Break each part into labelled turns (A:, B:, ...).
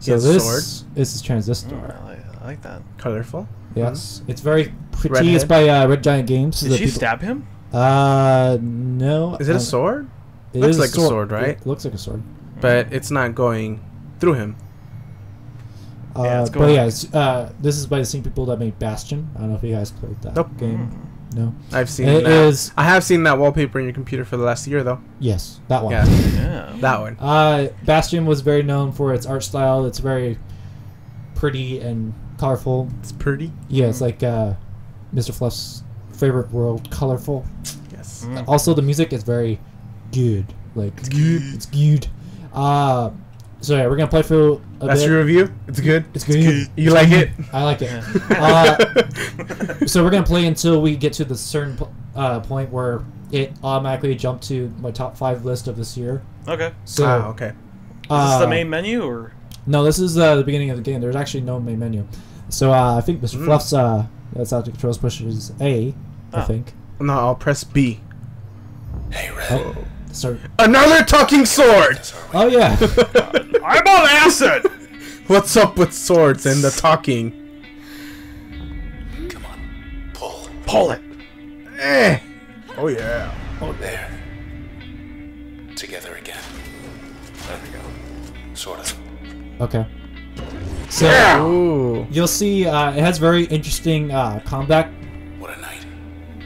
A: So
B: has
A: this
B: sword.
A: this is transistor.
C: Mm, I, like, I like that.
B: Colorful.
A: Yes, it's very pretty.
B: Redhead?
A: It's by uh, Red Giant Games. so
C: Did she
A: people-
C: stab him?
A: Uh, no.
B: Is it a sword?
A: It
B: Looks
A: is
B: like a sword, right?
A: It looks like a sword.
B: But it's not going through him.
A: Uh,
C: Yeah, it's
A: but
C: going-
A: yeah, it's, uh, this is by the same people that made Bastion. I don't know if you guys played that
B: Nope.
A: game. No.
B: I've seen
A: It
B: that.
A: is-
B: I have seen that wallpaper in your computer for the last year, though.
A: Yes, that one.
B: Yeah,
C: Yeah.
B: that one.
A: Uh, Bastion was very known for its art style. It's very pretty and colorful.
B: It's pretty.
A: Yeah, it's like uh, Mr. Fluff's favorite world, colorful.
B: Yes.
C: Mm.
A: Also, the music is very good. Like it's
B: good.
A: It's good. Uh, so yeah, we're gonna play through. A
B: That's
A: bit.
B: your review. It's good.
A: It's good.
B: You like it?
A: I like it.
C: Yeah.
A: Uh, so we're gonna play until we get to the certain uh, point where it automatically jumped to my top five list of this year.
C: Okay.
A: So
B: ah, okay.
C: Is this
A: uh,
C: the main menu or?
A: No, this is uh, the beginning of the game. There's actually no main menu. So uh, I think Mr.
B: Mm.
A: Fluff's uh, that's out to controls pushes A. I
C: Oh.
A: think.
B: No, I'll press B.
D: Hey, Red.
A: Oh, so
B: Another talking sword.
A: oh yeah.
C: I'm on acid.
B: What's up with swords and the talking?
D: Come on. Pull.
C: Pull it.
B: Eh. Oh yeah.
D: Oh There. Together again. There we go. Sort of.
A: okay. So
B: Ooh.
A: you'll see uh, it has very interesting uh, combat.
D: What a night.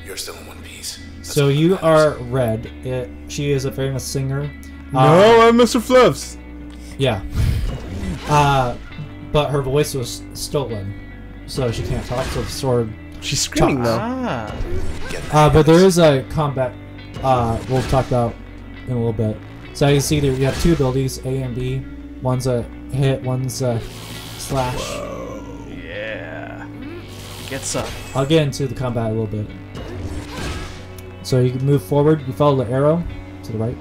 D: You're still in one piece. That's
A: So you are Red. It, she is a famous singer. Uh,
B: No, I'm Mr. Fluffs.
A: Yeah. Uh, but her voice was stolen, so she can't talk. So the sword.
B: She's screaming though.
C: Ah.
A: Uh, but there is a combat. Uh, we'll talk about in a little bit. So you can see there you have two abilities, A and B. One's a hit, one's a slash.
C: Yeah. Get some.
A: I'll get into the combat a little bit. So you can move forward. You follow the arrow to the right,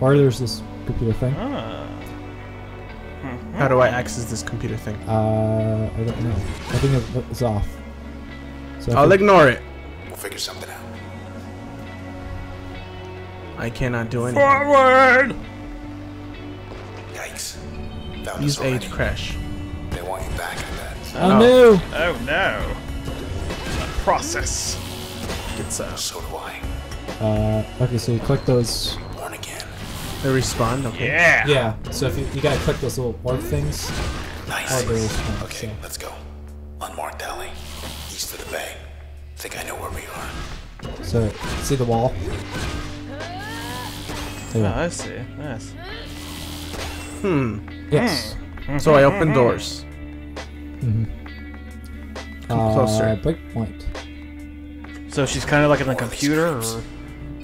A: or there's this computer thing.
C: Ah.
B: How do I access this computer thing?
A: Uh, I don't know. I think it's off. So I
B: I'll
A: think-
B: ignore it.
D: We'll figure something out.
B: I cannot do anything.
C: Forward.
D: Yikes. Found
B: Use
D: us
B: A
D: already.
B: to crash.
D: They want you back, I bet.
A: Oh
B: Oh.
A: no!
C: Oh no. A process.
B: It's uh,
D: So do I.
A: Uh, okay, so you click those.
D: Born again.
B: they respawn. Okay.
C: Yeah.
A: Yeah. So if you, you gotta click those little orb things.
D: Nice.
A: There is
D: Okay,
A: so.
D: let's go. Unmarked alley. East of the bay. Think I know where we are.
A: So see the wall.
C: Oh, I see. Nice.
B: Hmm.
A: Yes.
B: So I open doors.
A: Mm-hmm.
B: Come closer.
A: Uh, breakpoint.
C: So she's kind of like in the computer, or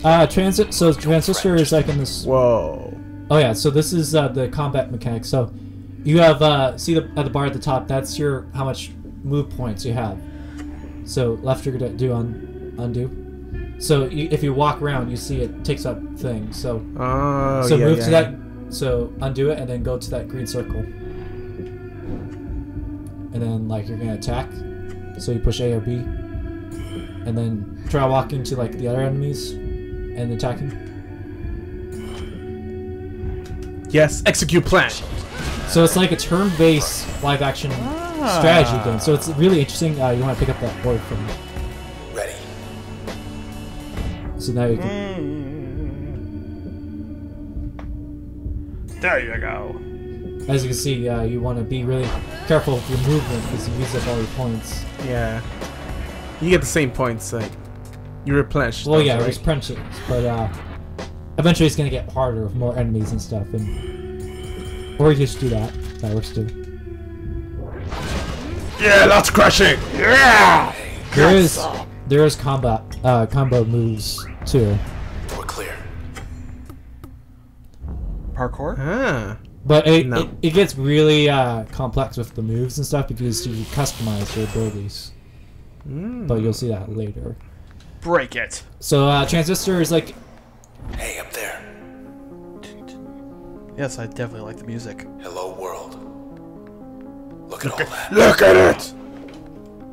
A: Uh, transit. So transistor is like in this.
B: Whoa.
A: Oh yeah. So this is uh, the combat mechanic. So you have uh, see the at the bar at the top. That's your how much move points you have. So left you're gonna do un, undo. So you, if you walk around, you see it takes up things. So
B: Oh,
A: so
B: yeah,
A: move
B: yeah,
A: to that. So undo it and then go to that green circle. And then like you're gonna attack. So you push A or B. And then try walking to like the other enemies and attacking.
B: Yes, execute plan.
A: So it's like a turn-based live-action strategy game. So it's really interesting. Uh, you want to pick up that board from.
D: Ready.
A: So now you can.
C: there you go.
A: As you can see, uh, you want to be really careful with your movement because you use up all your points.
B: Yeah. You get the same points, like you replenish.
A: Well, yeah,
B: right?
A: there's punches, but uh, eventually it's gonna get harder with more enemies and stuff, and or you just do that. That works too.
B: Yeah, that's of crushing.
C: Yeah.
A: There is there is combat uh, combo moves too,
D: We're clear.
C: Parkour.
B: Ah.
A: but it,
B: No.
A: it, it gets really uh, complex with the moves and stuff because you customize your abilities.
B: Mm.
A: But you'll see that later.
C: Break it.
A: So uh, transistor is like
D: Hey, up there.
C: Yes, I definitely like the music.
D: Hello, world. Look at all that.
B: Look at it.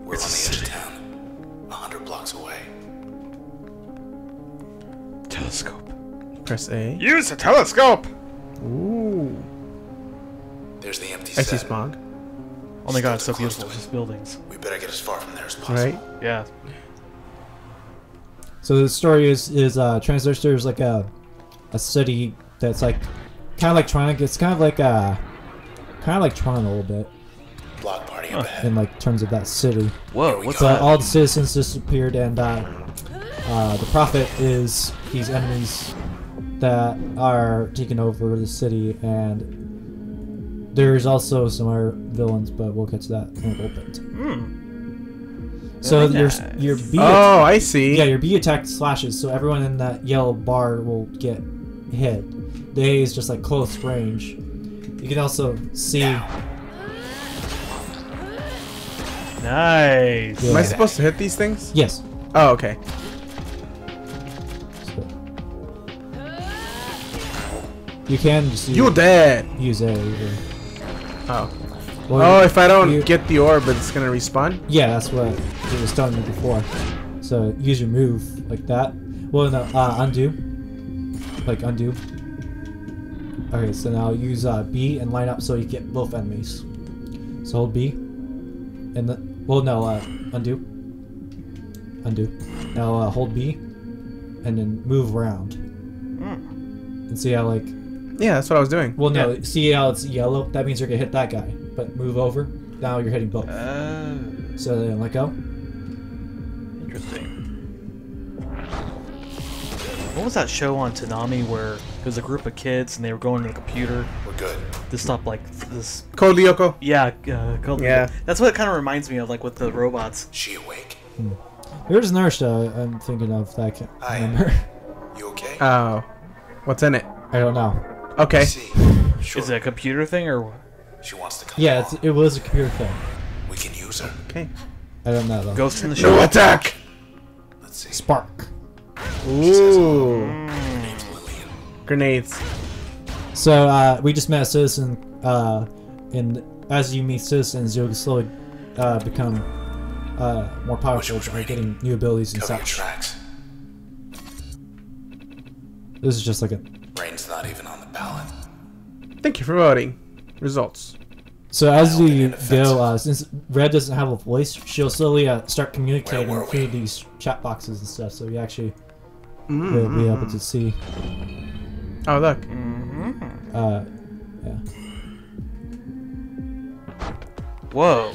D: We're on the edge of town. A hundred blocks away.
C: Telescope.
B: Press A.
C: Use the telescope.
B: Ooh.
D: There's the empty
B: I see
D: set.
B: smog.
C: Oh my god, it's so beautiful.
D: to it.
C: Just buildings.
D: We better get as far from there as possible.
B: Right?
C: Yeah.
A: So the story is is uh, Transistor is like a a city that's like kind of like Toronto. It's kind of like uh kind of like Toronto a little bit
D: Block party up ahead.
A: in like terms of that city.
C: Whoa, what's
A: But
C: that?
A: all the citizens disappeared, and uh, uh, the prophet is these enemies that are taking over the city, and there's also some other villains, but we'll get to that in a little bit.
C: Hmm.
A: So
C: Very
A: your your B
B: Oh, I see.
A: yeah your B attack slashes, so everyone in that yellow bar will get hit. The A is just like close range. You can also see.
C: Nice.
A: Yeah.
B: Am I supposed to hit these things?
A: Yes.
B: Oh, okay.
A: So. You can just use,
B: You're dead.
A: use A. Or,
B: Oh.
A: Well,
B: Oh, if I don't
A: you-
B: get the orb, it's gonna respawn.
A: Yeah, that's what it was telling me before. So use your move like that. Well, no, uh, undo. Like undo. Okay, so now use uh, B and line up so you get both enemies. So hold B. And the, well, no, uh, undo. Undo. Now uh, hold B, and then move around.
C: Hmm.
A: And see how like,
B: Yeah, that's what I was doing.
A: well, no,
B: Yeah.
A: see how it's yellow. That means you're gonna hit that guy. But move over. Now you're hitting both.
C: Oh,
A: So then let go.
C: interesting. What was that show on Toonami where it was a group of kids and they were going to the computer
D: We're good.
C: to stop like this?
B: Code Lyoko.
C: Yeah, uh, called-
B: Yeah.
C: That's what it kind of reminds me of, like with the robots.
D: She awake?
A: There's another show I'm thinking of that I can't
D: Hi.
A: remember.
D: You okay?
B: Oh. What's in it?
A: I don't know.
B: Okay.
D: See. Sure.
C: Is it a computer thing or?
D: She wants to come
A: Yeah,
D: along.
A: it's, it was a computer thing.
D: We can use her.
B: Okay.
A: I don't know though.
C: Ghost in the Shell?
B: No attack.
D: Let's see.
A: Spark.
B: Ooh.
D: Name's
B: Grenades.
A: So uh, we just met a citizen, uh, and as you meet citizens, you'll slowly uh, become uh, more powerful
D: Which was
A: by getting new abilities and
D: Cover your
A: such.
D: tracks.
A: This is just like a.
D: Brain's not even on the ballot.
B: Thank you for voting. Results.
A: So as
D: I don't
A: you go, uh, since Red doesn't have a voice, she'll slowly uh, start communicating through
D: we?
A: these chat boxes and stuff. So you actually
B: Mm.
A: will be able to see.
B: Oh look.
C: Mm-hmm.
A: Uh, yeah.
C: Whoa.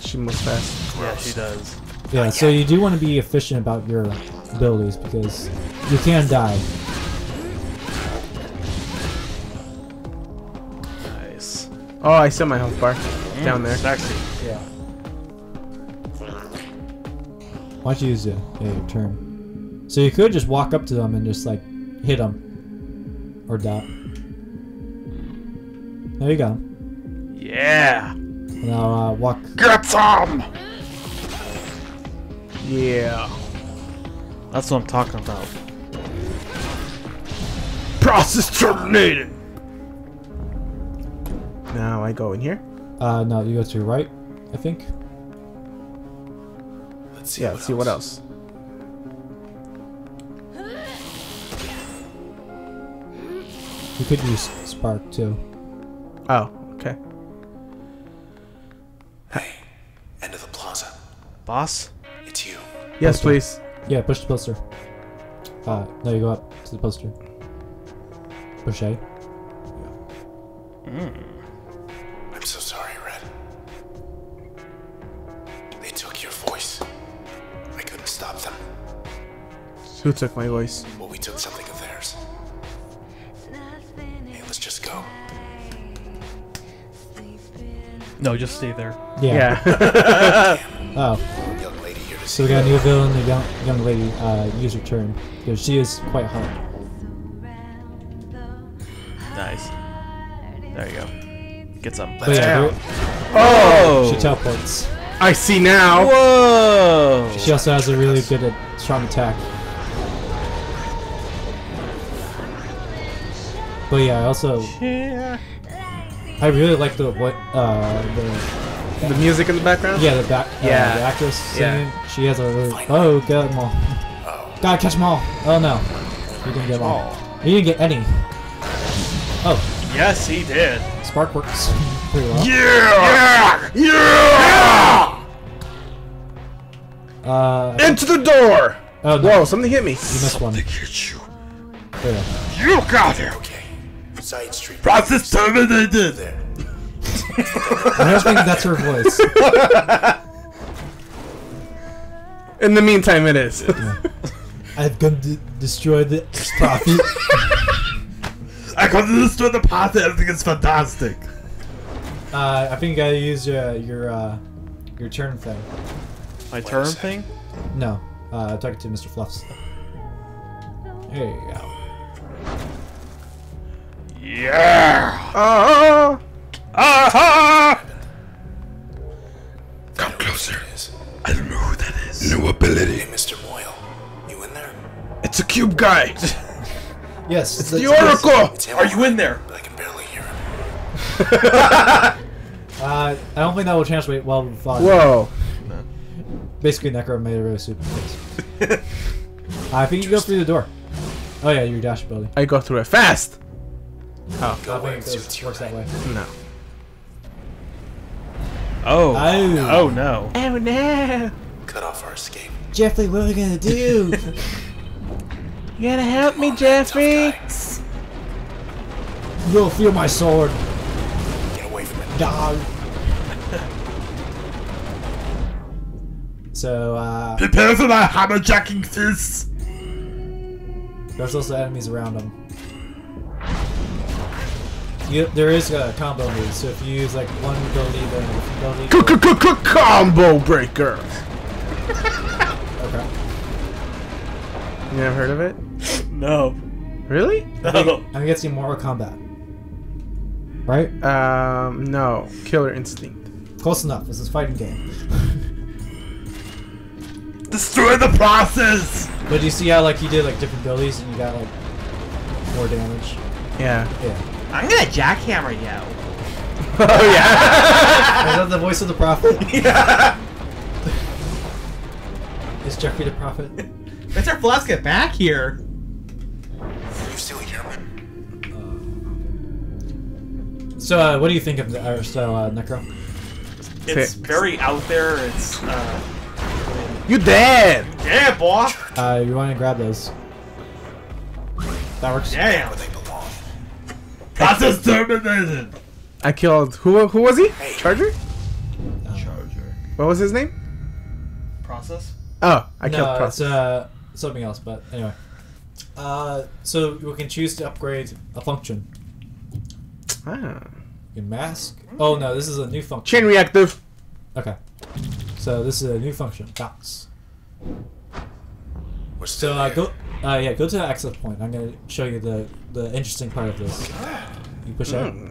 B: She moves fast.
C: Yeah, she does.
A: Yeah, so you do want to be efficient about your abilities because you can die.
B: Oh, I see my health bar down there.
C: Sexy.
A: Yeah. Why don't you use it? Yeah, your turn. So you could just walk up to them and just like hit them, or dot. There you go.
C: Yeah.
A: Now uh, walk.
C: Get some.
B: Yeah.
C: That's what I'm talking about.
B: Process terminated. Now I go in here.
A: Uh, no, you go to your right. I think.
D: Let's see.
B: Yeah. Let's see what
D: else.
B: else.
A: You could use spark too.
B: Oh. Okay.
D: Hey, end of the plaza.
C: Boss?
D: It's you.
B: Yes,
A: Poster.
B: please.
A: Yeah, push the poster. Uh, no, you go up to the poster. Push A.
D: I'm
B: Who took my voice?
D: Well, we took something of theirs. Hey, let's just go.
C: No, just stay there.
A: Yeah.
B: Yeah.
A: Oh,
D: Young lady here to
A: so we got a new villain, a young young lady. Uh, use her turn because she is quite hot.
C: Nice. There you go. Get some.
A: But yeah,
B: Down.
A: there-
C: Oh!
A: she teleports.
B: I see now.
C: Whoa!
A: She also has a really good, strong attack. But yeah, I also
C: Yeah.
A: I really like the what uh the
B: The music in the background.
A: yeah the back uh,
B: Yeah.
A: the actress
B: Yeah.
A: singing. She has a really, oh got them all. Gotta catch them all. Oh no, you didn't get them all. You didn't get any. Oh,
C: Yes, he did.
A: Spark works pretty well.
B: Yeah! Yeah!
A: Uh,
B: Into the door!
A: oh no,
B: Whoa, something hit me.
A: you missed one.
D: They get you.
A: There you.
E: You got it!
D: Okay. Side street.
E: Process terminated!
D: There.
A: I don't think that's her voice.
B: In the meantime, it is.
A: I've gone to destroy the prophet.
E: I can destroy the path, everything is fantastic!
A: Uh, I think you gotta use your your uh, your turn thing.
C: My
D: a
C: turn thing?
A: No, uh, talking to Mr. Fluffs. There you go.
E: Yeah!
B: oh!
E: Aha!
D: Come closer.
E: I don't know who that is.
D: New ability. Hey, Mr. Moyle. You in there?
B: It's a cube guy!
A: Yes,
B: It's the Oracle!
D: It's.
C: Are you in there?
D: But I can barely hear him.
A: Uh, I don't think that will translate well with volume.
B: Whoa.
A: Basically, Necro made a really super face. uh, I think you go through the door. Oh yeah, your dash ability.
B: I go through it fast!
D: Go
A: I
D: where it
A: it
D: suits
A: goes, works that way.
B: No.
C: Oh.
A: Oh.
C: Oh no.
B: Oh no!
D: Cut off our escape.
A: Jeffrey, what are we gonna do?
B: You gotta help me,
D: Tough
B: Jeffrey!
A: You'll feel my sword,
D: Get away from it.
A: dog. so, uh,
E: Prepare for my hammerjacking fist!
A: there's also enemies around him. You, there is a combo move, so if you use like one ability, then a different ability.
B: Combo breaker!
A: Okay.
B: You never heard of it?
C: No.
B: Really?
C: No.
A: I'm guessing Mortal Kombat. Right?
B: Um, no. Killer Instinct.
A: Close enough. This is a fighting game.
E: Destroy the process!
A: But you see how like you did like different abilities and you got like more damage.
B: Yeah.
A: Yeah.
E: I'm gonna jackhammer you.
B: Oh, yeah!
A: Is that the voice of the prophet?
E: Yeah!
A: Is Jeffrey the prophet?
E: Mr. Fluff, get back here!
D: You still hear me?
A: So, uh, what do you think of the or so uh, Necro?
C: It's very out there. It's uh
B: you dead!
E: Yeah, boy!
A: Uh, you want to grab those? That works.
E: Damn!
D: Where they belong.
E: Process terminated!
B: I killed. Who, who was he? Charger?
E: Charger.
B: What was his name?
C: process.
B: Oh, I killed
A: no, it's uh something else. But anyway. Uh, so we can choose to upgrade a function.
B: ah.
A: You can mask. Oh no, this is a new function.
B: Chain reactive.
A: Okay. So this is a new function. Bounce.
D: We're
A: So
D: still
A: uh, go, uh, yeah, go to the access point. I'm gonna show you the the interesting part of this. You push out.
B: Hmm.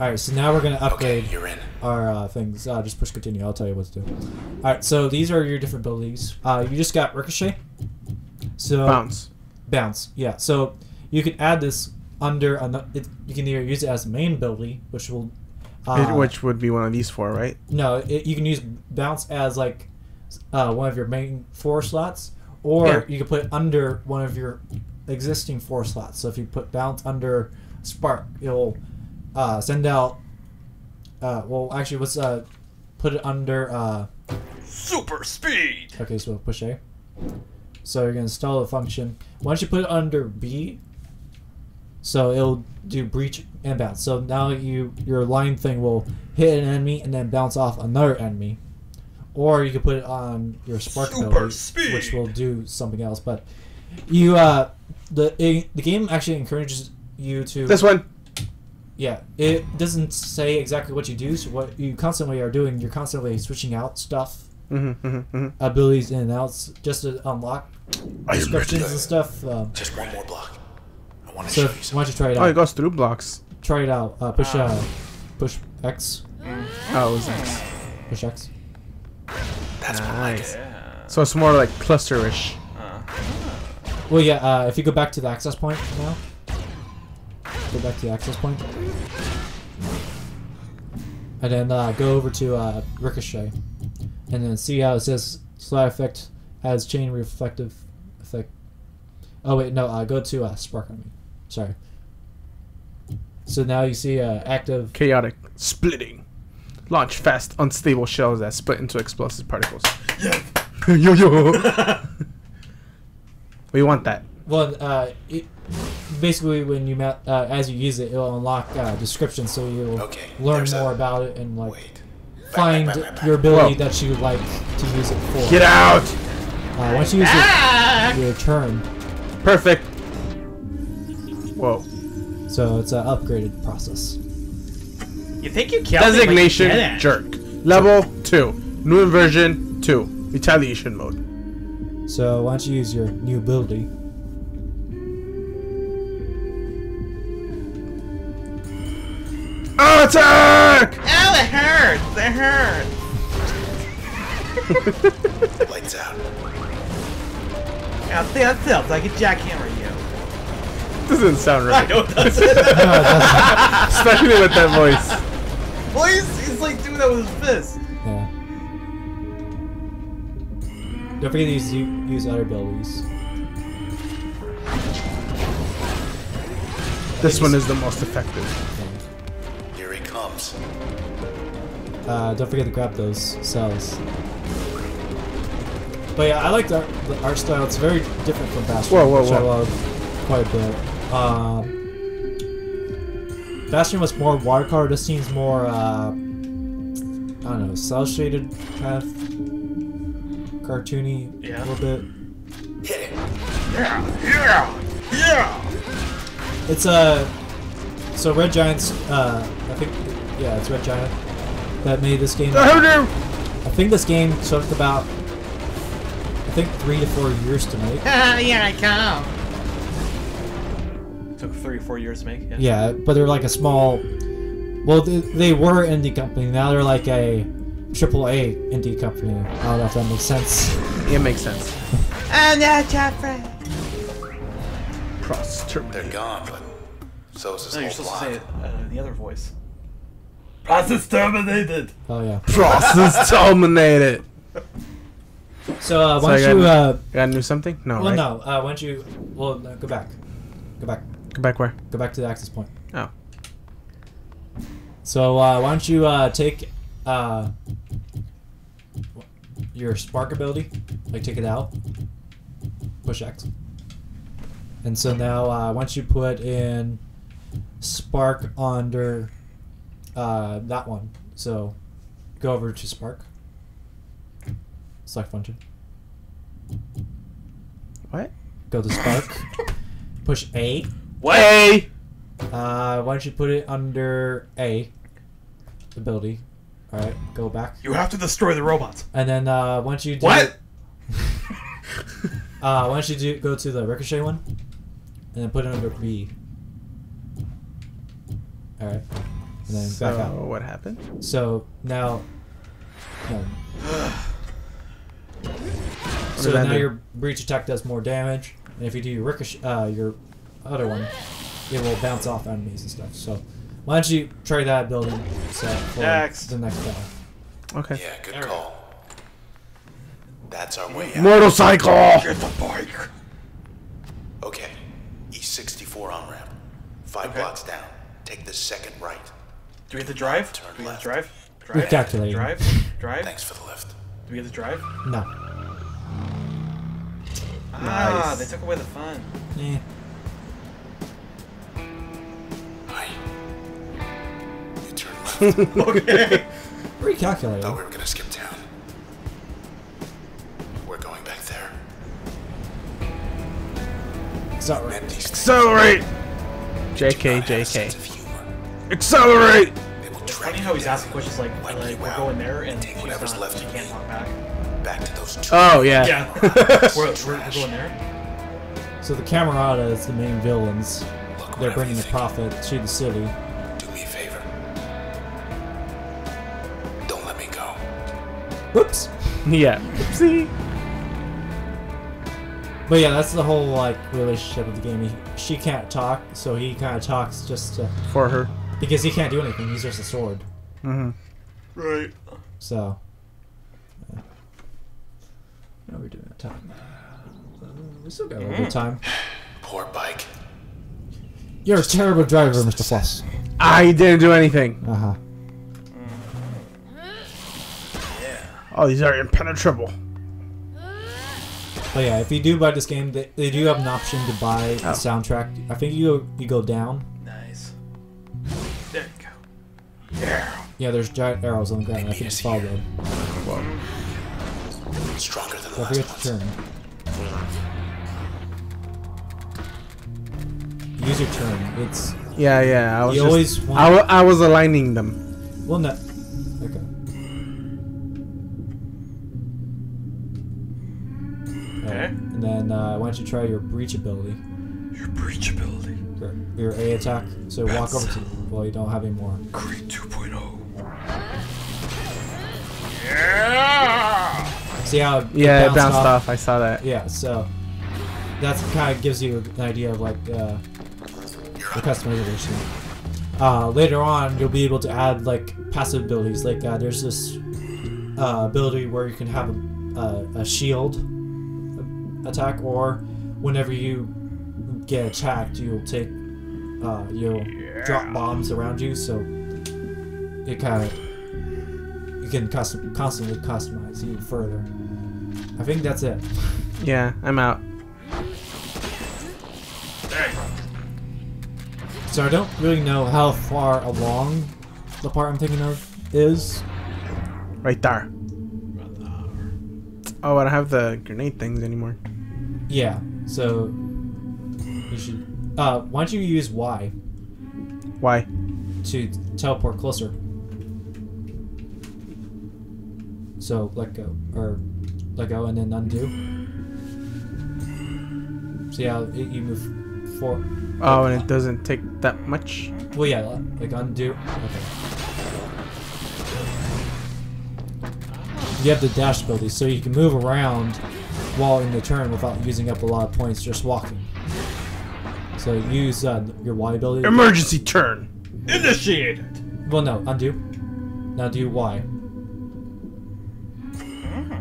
A: All right, so now we're gonna
D: Okay,
A: upgrade
D: you're in.
A: our uh, things. Uh, just push continue. I'll tell you what to do. All right, so these are your different abilities. Uh, you just got ricochet. So
B: Bounce.
A: bounce. Yeah. So you can add this under. An, it, you can either use it as main ability, which will. Uh,
B: It- which would be one of these four, right?
A: No, it, you can use bounce as like uh, one of your main four slots, or
B: Yeah.
A: you can put it under one of your existing four slots. So if you put bounce under spark, it'll uh, send out. Uh, well, actually, let's uh, put it under. Uh,
E: Super speed!
A: okay, so push A. So you're gonna install the function. Once you put it under B, so it'll do breach and bounce. So now you your line thing will hit an enemy and then bounce off another enemy, or you can put it on your spark
E: Super
A: ability,
E: speed.
A: which will do something else. But you uh the it, the game actually encourages you to
B: This one.
A: yeah, it doesn't say exactly what you do. So what you constantly are doing, you're constantly switching out stuff,
B: Mm-hmm, mm-hmm, mm-hmm.
A: abilities in and outs, just to unlock
E: I
A: descriptions and stuff. Um,
D: Just one more block. I want to
A: so
D: show you
A: why don't you try it out?
B: Oh, it goes through blocks.
A: Try it out. Uh, push uh, push X,
B: Oh, it was nice.
A: push X.
D: That's more like
B: Nice.
D: it.
C: Yeah.
B: So it's more like clusterish.
C: Uh,
A: Well, yeah. Uh, if you go back to the access point now, go back to the access point, and then uh, go over to uh, ricochet, and then see how it says slide effect has chain reflective effect. Oh wait, no. Uh, go to uh, spark on me. Sorry. So now you see uh, active.
B: Chaotic. Splitting. Launch fast, unstable shells that split into explosive particles. Yeah. yo yo. we want that.
A: Well, uh, it, basically, when you ma- uh, as you use it, it'll unlock uh, descriptions, so you'll
D: Okay,
A: learn
D: there's a-
A: more about it and like
D: Wait.
A: find
D: Back, back, back, back,
A: your ability
B: Whoa.
A: that you like to use it for.
B: Get out!
A: Uh, once you use your, your turn,
B: Perfect. Whoa.
A: so it's an upgraded process.
F: You think you killed
B: Designation
F: him, you
B: jerk. Level 2. New inversion 2. Retaliation mode.
A: So why don't you use your new ability?
B: Attack!
F: Ow, it hurts! It hurts!
D: Lights out.
F: Now, see, that sounds like a jackhammer you.
B: Doesn't sound
F: I
B: right.
F: know it doesn't.
B: Especially with that voice.
F: Well, he's, he's like doing that with his fist.
A: Yeah. Don't forget to use use other abilities.
B: This one is the most effective.
D: Here he comes.
A: Uh, don't forget to grab those cells. But yeah, I like the, the art style. It's very different from Bastion,
B: Whoa, whoa,
A: which I love quite a bit. Um, Bastion was more watercolor. This seems more, uh, I don't know, cell shaded kind of cartoony
C: Yeah.
A: a little bit.
F: Yeah, yeah, yeah.
A: It's a so Red Giants. Uh, I think yeah, it's Red Giant that made this game. I think this game took about I think three to four years to make.
F: Ah, here I come.
C: Took three or four years to make. Yeah.
A: Yeah, but they're like a small. Well, they, they were indie company. Now they're like a triple A indie company. I don't know if that makes sense.
B: It makes sense.
F: I'm not Jeffrey.
B: Cross
D: They're gone, but so is this
C: No, you're
D: whole
C: supposed to say it uh, the other voice.
E: Process terminated.
A: Oh yeah.
B: Process terminated.
A: So uh,
B: So
A: why
B: I
A: don't you?
B: got-
A: Uh,
B: Got new something? No,
A: well,
B: right?
A: no. Uh, why don't you? Well, no, go back. Go back.
B: Go back where?
A: Go back to the access point.
B: Oh.
A: So uh, why don't you uh, take uh, your spark ability, like take it out, push X, and so now uh, once you put in spark under uh, that one, so go over to spark, select function,
B: What?
A: go to spark, push A.
B: Hey!
A: Uh, why don't you put it under A ability? All right, go back,
E: You have to destroy the robots.
A: and then uh, once you do
E: What?
A: uh, why don't you do go to the ricochet one, and then put it under B. All right, and then
B: So,
A: back out.
B: what happened?
A: So now, no. so now
B: do?
A: your breach attack does more damage, and if you do your ricochet, uh, your other one, it will bounce off enemies and stuff. So why don't you try that building set for
C: Next.
A: the next battle?
B: Okay.
D: Yeah, good call. That's our way out.
B: Motorcycle!
E: Get the bike.
D: Okay. E64 on ramp. Five blocks down. Take the second right.
C: Do we get the drive?
D: Turn
C: Do we get
D: left.
C: the drive? Drive?
A: calculating.
C: Drive? Drive?
D: Thanks for the lift.
C: Do we get the drive?
A: No.
C: Ah,
B: Nice.
C: they took away the fun.
A: Eh.
D: Hi. You turn left.
C: okay.
A: Recalculating.
D: Thought we were gonna skip town. We're going back there.
A: It's not right.
B: Accelerate! JK,
D: not have a sense
B: JK. Accelerate!
D: They will
C: Funny how he's asking questions like, like
D: uh,
C: we're
D: out,
C: going there and
D: take whatever's
C: not,
D: left
C: she
D: of
C: can't
D: you.
C: talk back.
D: back to those two.
B: Oh, yeah.
C: Yeah. we're, we're, we're going there.
A: So the Camerata is the main villains.
D: Look
A: They're bringing the prophet to the city.
D: Do me a favor. Don't let me go.
A: Whoops.
B: yeah. Oopsie.
A: But yeah, that's the whole like relationship of the game. He, she can't talk, so he kind of talks just to,
B: For her.
A: because he can't do anything. He's just a sword.
B: Mm-hmm.
C: Right.
A: So. Yeah. we're doing at time? Uh, we still got a little bit of time.
D: Poor bike.
A: You're a terrible driver, Mr. Floss.
B: I didn't do anything.
A: Uh huh.
B: Oh, these are impenetrable.
A: But yeah, if you do buy this game, they, they do have an option to buy the
B: Oh.
A: soundtrack. I think you go, you go down.
C: Nice. There you go.
A: Yeah, there's giant arrows on the ground. I think it's follow them.
D: Stronger than the
A: Don't
D: last
A: forget to turn. Use your turn. It's
B: Yeah, yeah. I was
A: You
B: just,
A: always want-
B: I, I was aligning them.
A: well, no. Okay.
C: Okay.
A: And then uh, why don't you try your breach ability,
C: Your breach ability.
A: your, your A attack. So walk over to. Well, you don't have any more.
C: Creep 2.0. Yeah.
A: See how it
B: Yeah, it bounced off. I saw that.
A: Yeah, so that's kind of gives you an idea of like uh, the customization. Uh, later on, you'll be able to add like passive abilities. Like uh, there's this uh, ability where you can have a, a, a shield attack, or whenever you get attacked, you'll take uh, you'll drop bombs around you. So it kind of you can custom constantly customize even further. I think that's it.
B: Yeah, I'm out.
A: So I don't really know how far along the part I'm thinking of is.
B: Right there. Oh, I don't have the grenade things anymore.
A: Yeah, so you should. Uh, why don't you use Y
B: Why?
A: to teleport closer? So let go, or let go and then undo. See how it, you move forward.
B: Oh, and it doesn't take that much.
A: Well, yeah, like undo. Okay. You have the dash ability, so you can move around while in the turn without using up a lot of points just walking. So use uh, your Y ability.
B: Emergency turn.
E: Initiated.
A: Well, no, undo. Now do Y.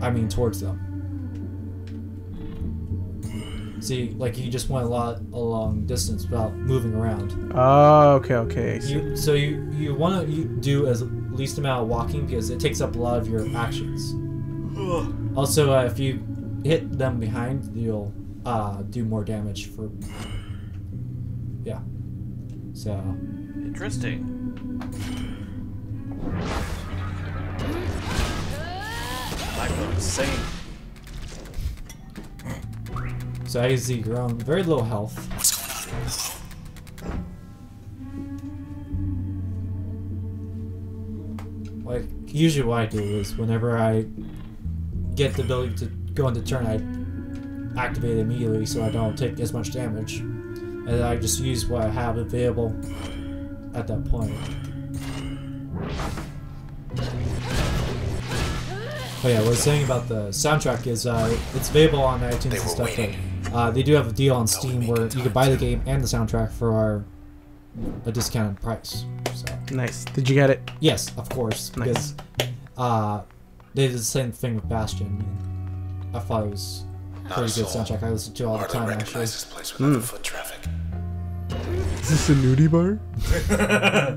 A: I mean towards them. See, like you just went a lot a long distance without moving around.
B: Oh, okay, okay.
A: You so you you want to do as least amount of walking because it takes up a lot of your actions. Also, uh, if you hit them behind, you'll uh, do more damage for. Yeah. So
C: Interesting. I go insane.
A: So as you grow, very low health.
D: What's going on?
A: Like usually, what I do is whenever I get the ability to go into turn, I activate it immediately so I don't take as much damage, and then I just use what I have available at that point. Oh yeah, what I was saying about the soundtrack is uh, it's available on iTunes and stuff.
D: waiting.
A: But, uh, they do have a deal on Steam where you can buy the game and the soundtrack for our, a discounted price. So.
B: Nice. Did you get it?
A: Yes, of course,
B: Nice.
A: because uh, they did the same thing with Bastion. I thought it was
D: Not
A: pretty good
D: soul.
A: soundtrack. I listen to it all the time, actually.
D: this place without the foot traffic.
B: Is this a nudie bar?
A: I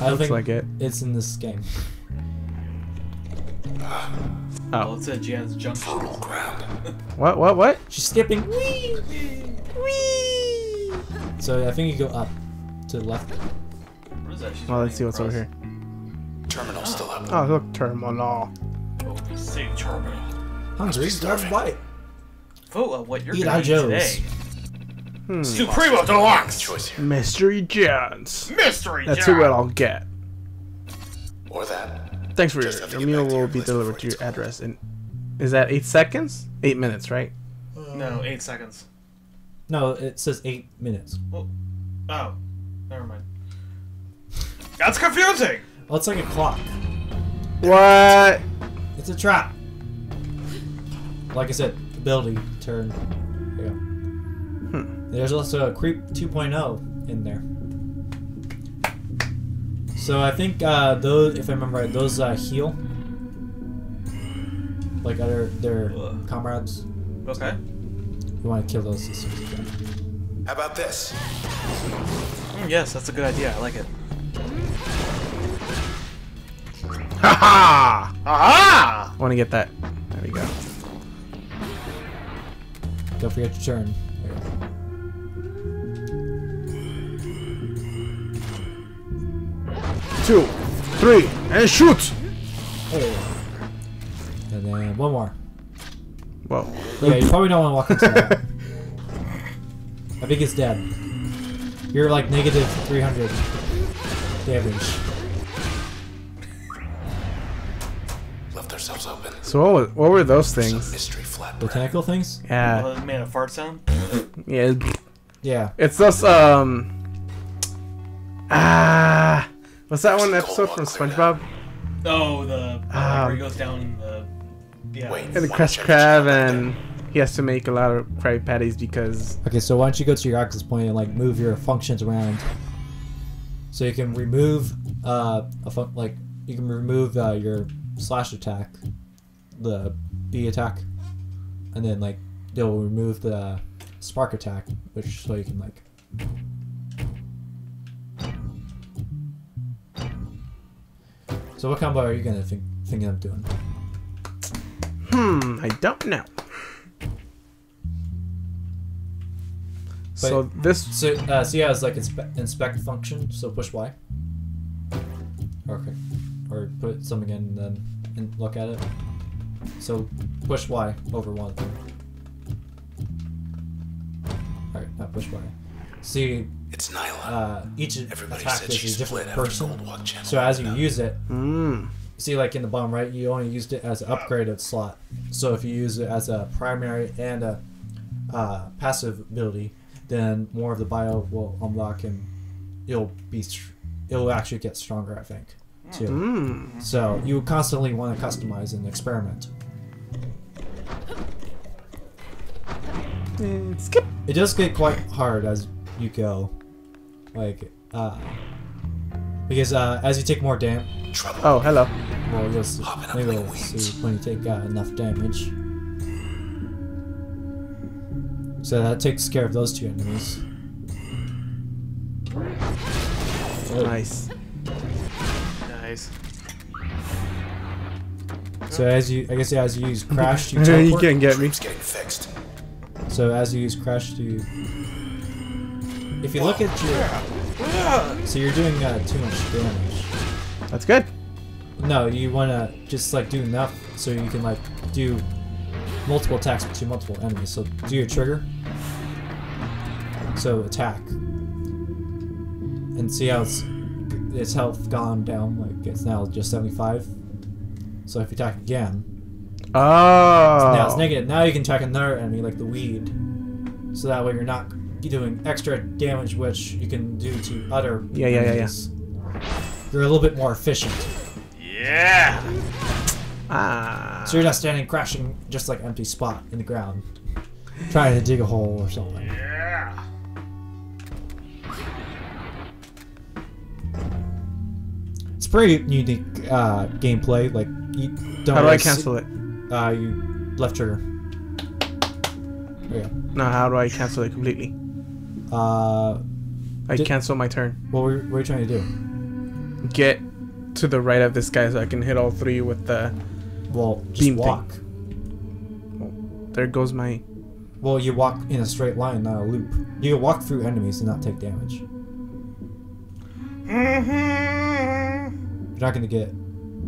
A: don't
B: Looks
A: think
B: like it.
A: it's in this game.
C: Well, it's in Jan's junk.
D: Fertile ground.
B: What? What? What?
A: She's skipping. Whee! Whee! So I think you go up to the left.
C: What is that? She's
B: Well, let's see
C: running
B: what's over here.
D: Terminal still up.
B: Oh, look, terminal.
C: across. Oh, say terminal.
A: Hungry, grab a
D: starving.
A: bite.
C: Vote on what you're
A: Eat
C: gonna
A: our
C: eat
A: Joes.
C: today.
B: Hmm.
E: Supremo Deluxe.
D: Choice here.
B: Mystery Jones.
E: Mystery
B: That's
E: job.
B: who I'll get.
D: Or that.
B: Thanks for your,
D: Just to
B: your meal will
D: your
B: be delivered to your
D: cold.
B: address in. Is that eight seconds? Eight minutes, right?
C: No, eight seconds.
A: No, it says eight minutes.
C: Oh, never mind.
E: That's confusing.
A: Well, it's like a clock.
B: What?
A: It's a trap. Like I said, ability turn. There you go.
B: Hmm.
A: There's also a creep 2.0 in there. So I think uh, those, if I remember right, those uh, heal. Like other their comrades.
C: Okay.
A: You want to kill those as soon as you can.
D: How about this?
C: Mm, yes, that's a good idea. I like it.
B: Ha
C: ha!
B: Ha ha! Want to get that? There we go.
A: Don't forget your turn.
B: Two, three, and shoot!
A: Hey. And then one more.
B: Whoa.
A: Yeah, you probably don't want to walk into that. I think it's dead. You're like negative 300 damage.
D: Left ourselves open.
B: So what, was, what were those things?
D: mystery flat
A: The tentacle things?
B: Yeah,
C: Oh, man, a fart sound?
B: yeah.
A: Yeah.
B: It's those um. Ah, what's that one episode from SpongeBob?
C: Oh, the uh,
B: Um,
C: where he goes down in the yeah.
D: Wait.
B: And the
D: Wanna
B: Crush Crab,
D: this out back
B: and he has to make a lot of Krabby Patties because.
A: Okay, so why don't you go to your access point and like move your functions around, so you can remove uh a fun- like you can remove uh, your slash attack, the B attack, and then like you'll remove the spark attack, which so you can like. So what combo are you gonna think thinking of doing?
B: Hmm, I don't know. So this.
A: So uh, see how it's like inspe- inspect function. So push Y. Okay, or put something in and then and look at it. So push Y over one. All right, now push Y. See,
D: It's Nyla.
A: uh, each
D: Everybody
A: attack
D: said
A: is
D: she's
A: a different
D: after
A: person.
D: Gold Channel
A: So as you
D: opened
A: use it,
B: Hmm.
A: see like in the bottom right, you only used it as an upgraded slot. So if you use it as a primary and a uh, passive ability, then more of the bio will unlock and it'll be str- it'll actually get stronger. I think too.
B: Hmm.
A: So you constantly want to customize and experiment.
B: Eh, Skip.
A: It does get quite hard as you go, like uh, because uh, as you take more damage.
D: Trouble.
B: Oh, hello.
A: Well, you'll see,
D: Hopping
A: maybe we'll
D: weeds.
A: see when you take uh, enough damage. So that takes care of those two enemies. Oh.
B: Nice.
C: Nice.
A: So as you, I guess yeah, as you use crash, you
B: you can't get me.
D: It's getting fixed.
A: So as you use crash, to if you look at your, so you're doing uh, too much damage.
B: That's good.
A: No, you want to just like do enough so you can like do multiple attacks to multiple enemies. So do your trigger. So attack. And see how it's its health gone down, like it's now just 75. So if you attack again,
B: Oh.
A: now it's negative. Now you can attack another enemy like the weed. So that way you're not doing extra damage which you can do to other
B: Yeah, yeah, yeah, yeah.
A: You're a little bit more efficient.
C: Yeah.
B: Ah.
A: So you're not standing crashing just like empty spot in the ground, trying to dig a hole or something.
C: Yeah.
A: It's pretty unique uh, gameplay. Like you don't.
B: How do I cancel it?
A: Uh, you left trigger. There you
B: No, how do I cancel it completely?
A: Go. Uh,
B: I
A: Did-
B: cancel my turn.
A: what were, what were you trying to do?
B: Get to the right of this guy so I can hit all three with the.
A: Well, just
B: Beam thing.
A: walk.
B: There goes my.
A: Well, you walk in a straight line, not a loop. You can walk through enemies and not take damage.
C: Mm-hmm.
A: You're not gonna get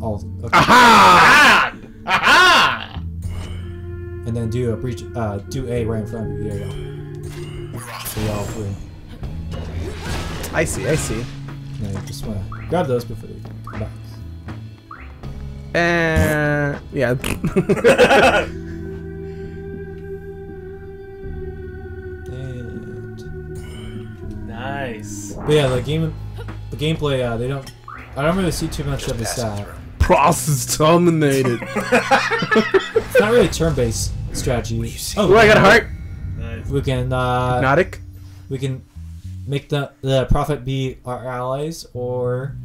A: all. Okay.
C: Ah! Aha!
A: And then do a breach. Uh, do a right in front of you. There you go.
D: We're.
A: So you're all three.
B: I see, I see.
A: No, you just want to grab those before they come back.
B: And. Yeah.
A: And,
C: Nice.
A: but yeah, the game, the gameplay. Uh, they don't. I don't really see too much of this. Uh,
B: Process terminated.
A: it's not really turn-based strategy.
B: Oh, I got a heart.
C: Nice.
A: We can. Uh,
B: Hypnotic.
A: we can make the the prophet be our allies, or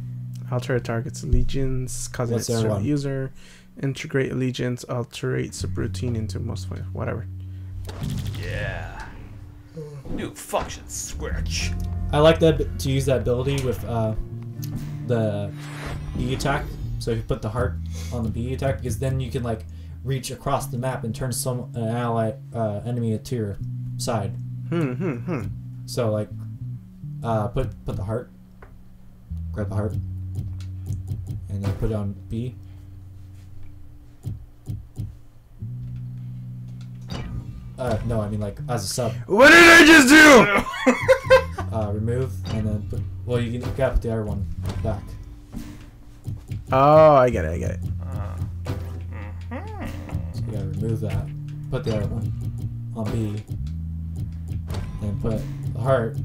B: Alter target's allegiance, causing
A: What's
B: its
A: the other
B: to
A: one?
B: user. Integrate allegiance, alterate subroutine into most way. Whatever.
C: Yeah. New function switch.
A: I like that to use that ability with uh, the E attack So if you put the heart on the B attack because then you can like reach across the map and turn some an ally uh, enemy to your side.
B: Hmm, hmm, hmm.
A: So like, uh, put put the heart, grab the heart, and then put it on B. Uh, no, I mean like as a sub.
B: What did I just do?
A: Uh, remove and then put. Well, you can gotta put the other one back.
B: oh, I get it. I get it.
A: So you gotta remove that. Put the other one on B. And put the heart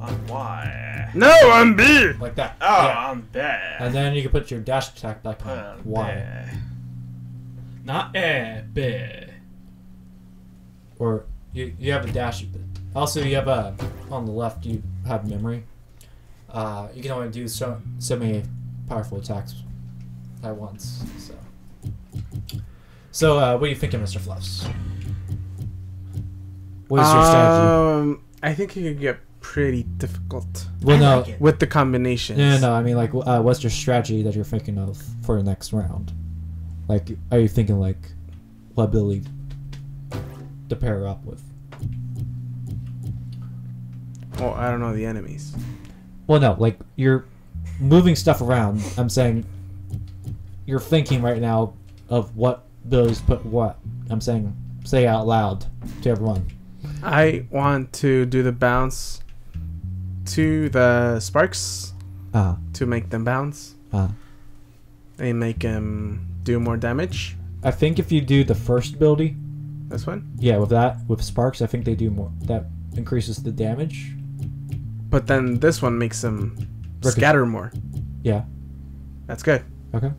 C: On Y.
B: No, I'm B.
A: like that.
C: Oh,
A: Yeah.
C: on there.
A: And then you can put your dash attack back on
C: On
A: Y.
G: Not eh, be.
A: or you, you have a dash. Also, you have a on the left. You have memory. Uh, you can only do so so many powerful attacks at once. So, so uh, what are you thinking, Mister Fluffs? What is your strategy?
B: Um, I think it could get pretty difficult
A: Well, no,
B: with the combinations.
A: no, no, no. I mean, like, uh, what's your strategy that you're thinking of for the next round? Like, are you thinking like what ability to pair up with?
B: Well, I don't know the enemies.
A: Well, no, like you're moving stuff around. I'm saying you're thinking right now of what abilities put what. I'm saying say out loud to everyone.
B: I want to do the bounce to the sparks
A: Ah,
B: to make them bounce.
A: ah.
B: They make them do more damage.
A: I think if you do the first ability,
B: This one.
A: yeah, with that with sparks, I think they do more. That increases the damage.
B: But then this one makes them
A: Ricochet.
B: scatter more.
A: Yeah.
B: That's good.
A: Okay.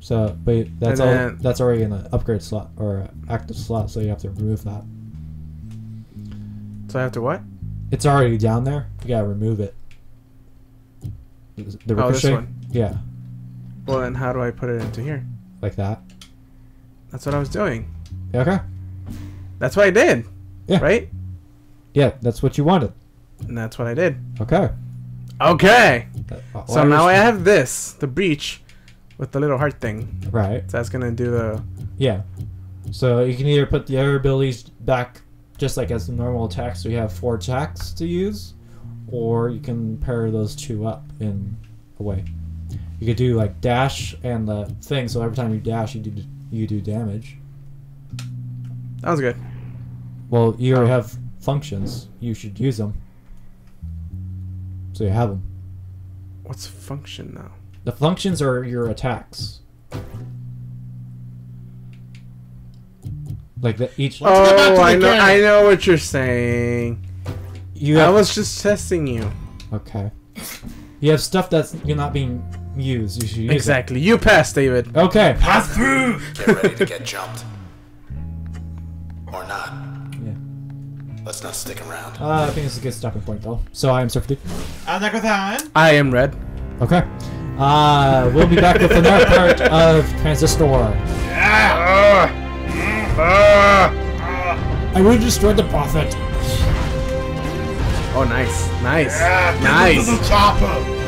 A: So, but that's all. That's already in the upgrade slot or active slot, so you have to remove that.
B: So I have to what?
A: It's already down there. You gotta remove it. The
B: Oh, this
A: ricochet.
B: one.
A: Yeah,
B: Well, then how do I put it into here?
A: like that.
B: That's what I was doing.
A: Okay.
B: That's what I did.
A: Yeah.
B: Right?
A: Yeah, that's what you wanted.
B: And that's what I did.
A: Okay.
B: Okay.
A: Uh,
B: So now I have this, the breach, with the little heart thing.
A: Right.
B: So that's gonna do the.
A: Yeah. So you can either put the other abilities back just like as normal attacks, so you have four attacks to use, or you can pair those two up in a way. You could do like dash and the thing, so every time you dash, you do you do damage.
B: That was good.
A: Well, you already have functions. You should use them. So you have them.
B: What's a function now?
A: The functions are your attacks. Like the each
F: Let's go back
B: oh,
F: the
B: I know.
F: game.
B: I know what you're saying.
A: you
B: I was just testing you.
A: okay. You have stuff that's you're not being used. You should use
B: Exactly. You pass, David.
A: Okay.
E: Pass through!
D: Get ready to get jumped. Or not.
A: Yeah.
D: Let's not stick around.
A: Uh, I think it's a good stopping point though. So I am Surf Dude.
F: Necrothein.
B: I am red.
A: Okay. Uh, we'll be back with another part of Transistor. I will destroy the prophet.
B: Oh, nice, nice,
E: Ah,
B: nice.
E: This is a chopper!